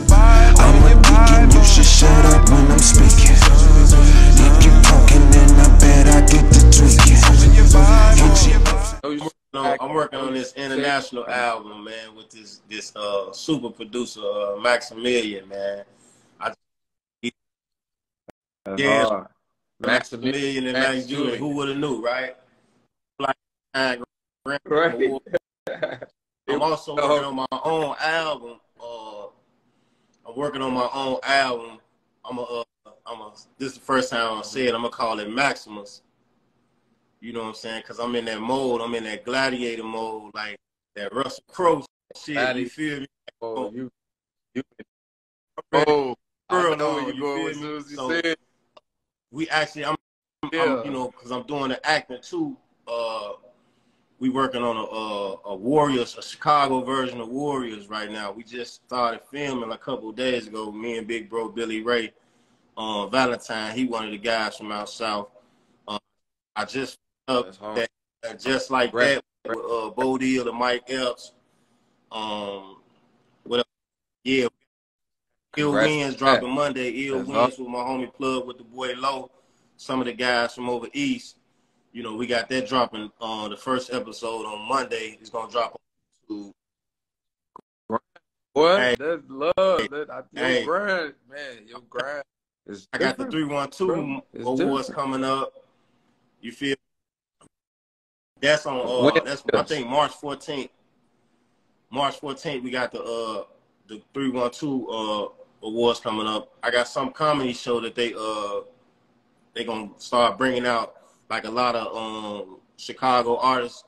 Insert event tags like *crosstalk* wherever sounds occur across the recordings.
I'm a geek and you should shut up when I'm speaking. If you talking, then I bet I get to tweaking. You you- No, I'm working on this international album, man, with this this uh super producer uh, Maximilian, man. That's Yeah. hard. Maximilian and Max Max Jr. Jr. Who would have knew, right? Like, *laughs* I'm also working on my own album. I'm working on my own album. I'm a, uh, I'm a. This is the first time I said. I'm gonna call it Maximus. You know what I'm saying? Cause I'm in that mode. I'm in that gladiator mode, like that Russell Crowe shit. You Gladiator. feel me? Oh, you, you, oh, I Girl, know no, where you you going feel me? soon as you So- said. we actually I'm, I'm- Yeah. you know because I'm doing the acting too. Uh, we working on a, a a Warriors, a Chicago version of Warriors right now. We just started filming a couple of days ago. Me and Big Bro Billy Ray, uh, Valentine. He one of the guys from out south. Uh, I just up that, that just like Right. that with uh, Bo Deal and Mike Epps. Um, what? else? Yeah, Ill Congrats Winds to dropping Monday. Ill That's Winds with my homie Plug with the boy Low. Some of the guys from over east. You know, we got that dropping on the first episode on Monday. It's gonna drop on What? Hey. That's love. That, I, your Hey. grind, man. Your grind I got the three one two awards coming up. You feel? That's on. Uh, that's I think March fourteenth. March fourteenth, we got the uh the three one two uh awards coming up. I got some comedy show that they uh they gonna start bringing out like a lot of um Chicago artists.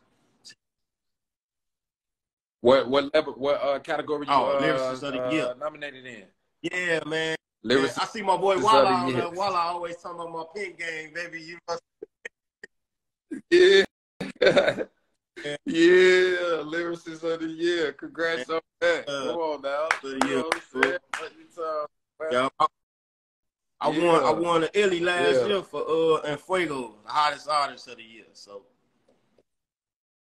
What what level? What uh, category you Oh, uh, lyricist of the uh, year. nominated in? Yeah, man. Lyricist. I see my boy Walla on there. Walla always talking about my pink game, baby. You must Yeah. *laughs* yeah, lyricist of the year. Congrats on that. Uh, Come on now. You know what I'm saying? Let me talk, man. Yeah, I, Yeah. won. I won the Illy last Yeah. year for uh and Fuego, the hottest artist of the year. So